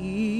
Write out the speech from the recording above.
you.